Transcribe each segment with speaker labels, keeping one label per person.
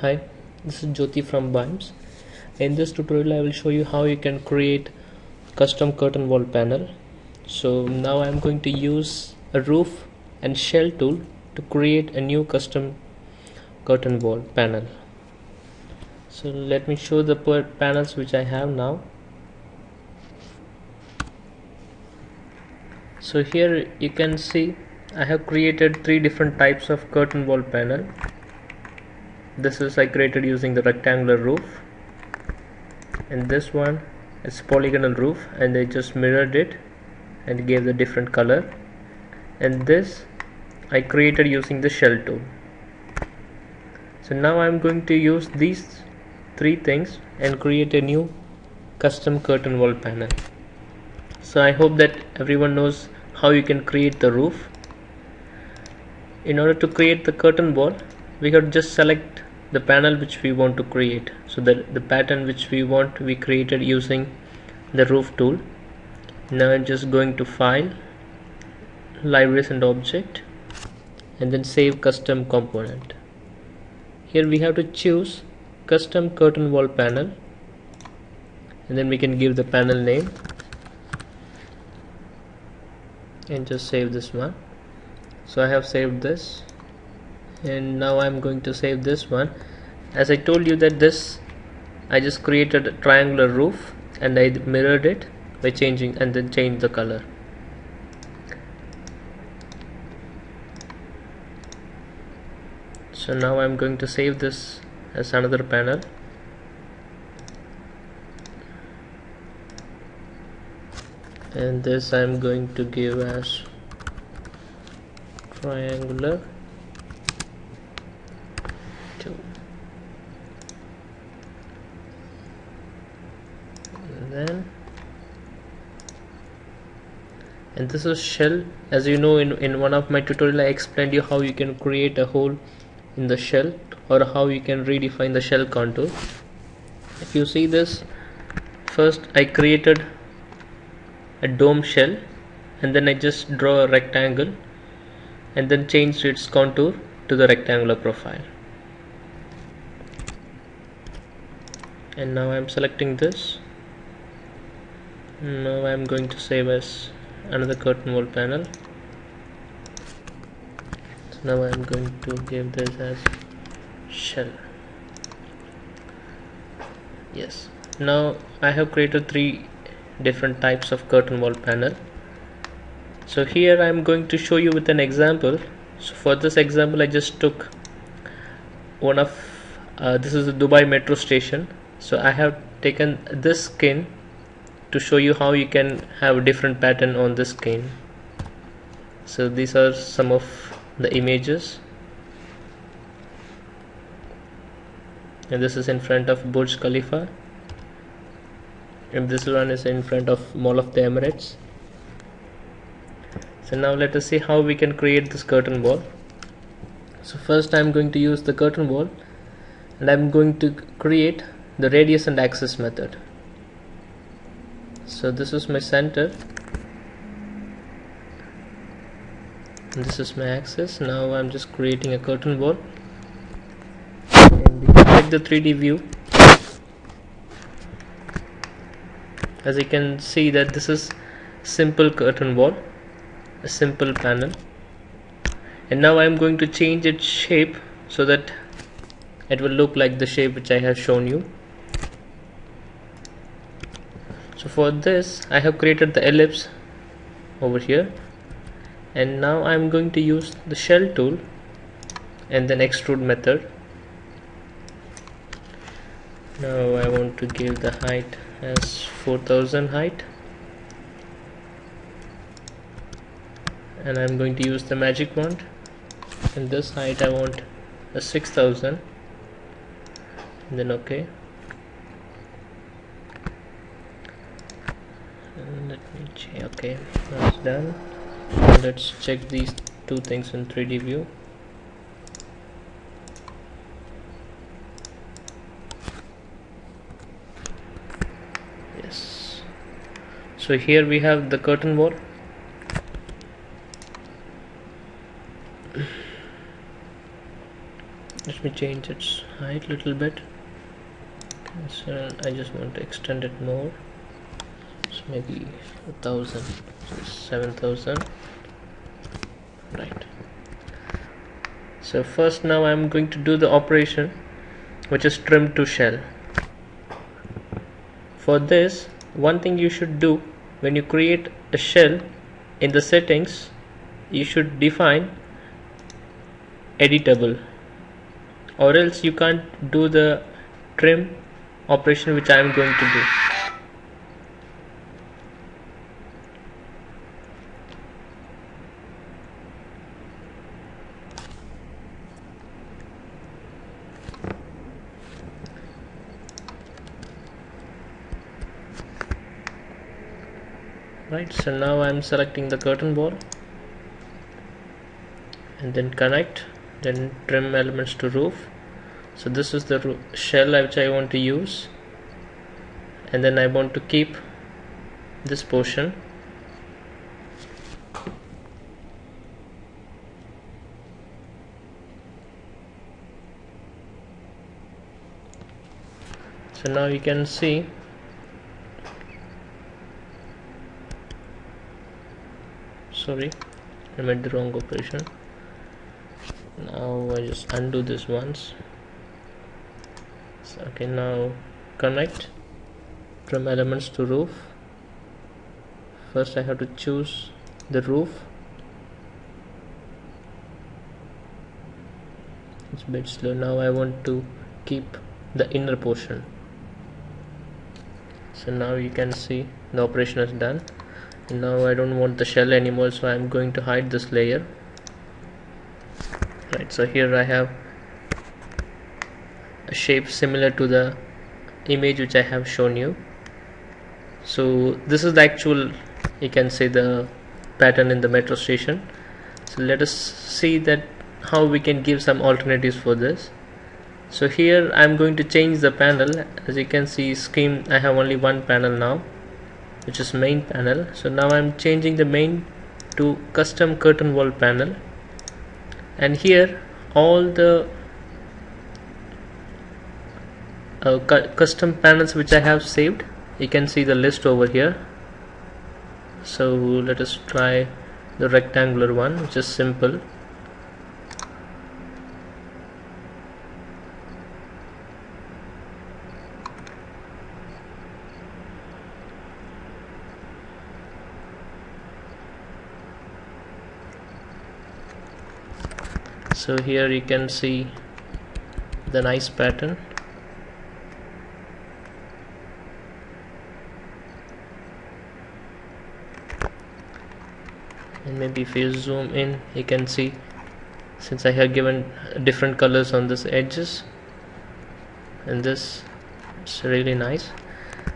Speaker 1: Hi, this is Jyoti from BIMES. In this tutorial I will show you how you can create custom curtain wall panel. So now I am going to use a roof and shell tool to create a new custom curtain wall panel. So let me show the panels which I have now. So here you can see I have created three different types of curtain wall panel this is I created using the rectangular roof. And this one is polygonal roof and I just mirrored it and gave the different color. And this I created using the shell tool. So now I'm going to use these three things and create a new custom curtain wall panel. So I hope that everyone knows how you can create the roof. In order to create the curtain wall we have just select the panel which we want to create. So that the pattern which we want we created using the roof tool. Now I'm just going to file libraries and object and then save custom component. Here we have to choose custom curtain wall panel and then we can give the panel name and just save this one. So I have saved this and now I'm going to save this one. As I told you that this I just created a triangular roof and I mirrored it by changing and then change the color. So now I'm going to save this as another panel. And this I'm going to give as triangular then and this is shell. As you know in, in one of my tutorial I explained you how you can create a hole in the shell or how you can redefine the shell contour. If you see this first I created a dome shell and then I just draw a rectangle and then change its contour to the rectangular profile. And now I'm selecting this. Now I'm going to save as another curtain wall panel. So now I'm going to give this as shell. Yes. Now I have created three different types of curtain wall panel. So here I'm going to show you with an example. So for this example I just took one of uh, this is the Dubai metro station. So I have taken this skin to show you how you can have a different pattern on the skin so these are some of the images. And this is in front of Burj Khalifa. And this one is in front of Mall of the Emirates. So now let us see how we can create this curtain wall. So first I'm going to use the curtain wall. And I'm going to create the radius and axis method so this is my center. This is my axis. Now I'm just creating a curtain wall and you can check the 3d view. As you can see that this is simple curtain wall a simple panel. And now I'm going to change its shape so that it will look like the shape which I have shown you so for this I have created the ellipse over here. And now I'm going to use the shell tool and then extrude method. Now I want to give the height as 4000 height. And I'm going to use the magic wand. And this height I want a 6000 then okay okay that's done. Let's check these two things in 3d view. Yes. So here we have the curtain wall let me change its height a little bit. So I just want to extend it more maybe a thousand seven thousand. Right. So first now I'm going to do the operation which is trim to shell. For this one thing you should do when you create a shell in the settings you should define editable. Or else you can't do the trim operation which I am going to do right so now I'm selecting the curtain wall and then connect then trim elements to roof. So this is the shell which I want to use. And then I want to keep this portion. So now you can see sorry. I made the wrong operation. Now I just undo this once. So, okay now connect trim elements to roof. First I have to choose the roof. It's a bit slow. Now I want to keep the inner portion. So now you can see the operation is done now I don't want the shell anymore so I'm going to hide this layer. Right so here I have a shape similar to the image which I have shown you. So this is the actual you can say the pattern in the metro station. So let us see that how we can give some alternatives for this. So here I'm going to change the panel. As you can see scheme I have only one panel now which is main panel. So now I'm changing the main to custom curtain wall panel. And here all the uh, cu custom panels which I have saved you can see the list over here. So let us try the rectangular one which is simple so here you can see the nice pattern. And maybe if you zoom in you can see since I have given different colors on this edges and this it's really nice.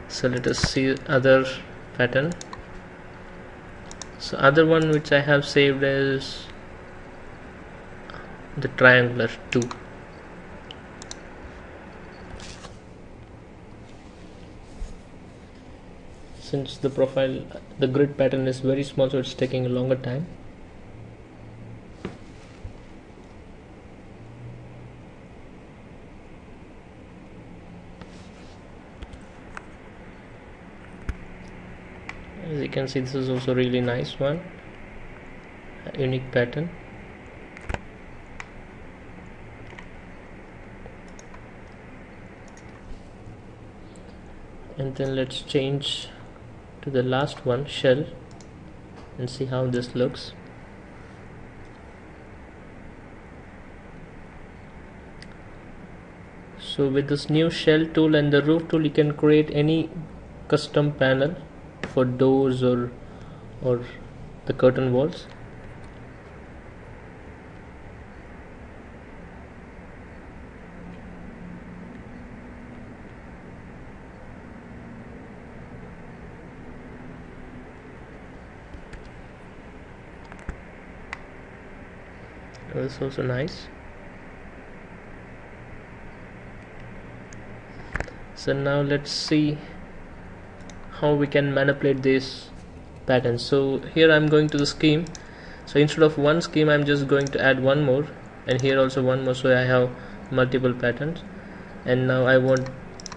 Speaker 1: So let us see other pattern. So other one which I have saved is the triangular 2 since the profile the grid pattern is very small so it's taking a longer time. As you can see this is also really nice one. Unique pattern and then let's change to the last one shell and see how this looks. So with this new shell tool and the roof tool you can create any custom panel for doors or or the curtain walls that's also nice. So now let's see how we can manipulate this pattern. So here I'm going to the scheme. So instead of one scheme I'm just going to add one more. And here also one more so I have multiple patterns. And now I want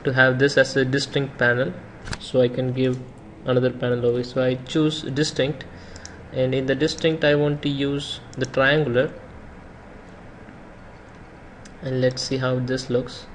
Speaker 1: to have this as a distinct panel so I can give another panel over. So I choose distinct. And in the distinct I want to use the triangular and let's see how this looks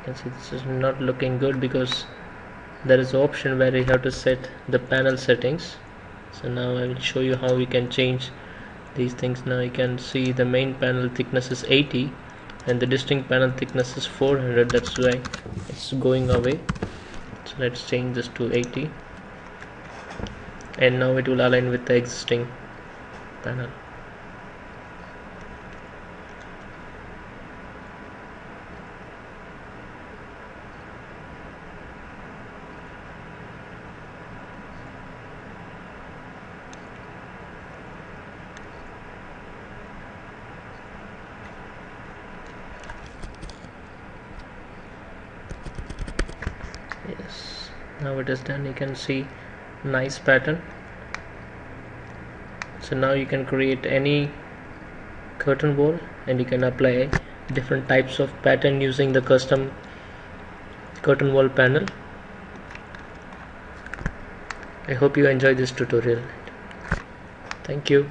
Speaker 1: you can see this is not looking good because there is option where you have to set the panel settings. So now I will show you how we can change these things. Now you can see the main panel thickness is 80 and the distinct panel thickness is 400 that's why it's going away. So let's change this to 80 and now it will align with the existing panel now it is done. You can see nice pattern. So now you can create any curtain wall and you can apply different types of pattern using the custom curtain wall panel. I hope you enjoy this tutorial. Thank you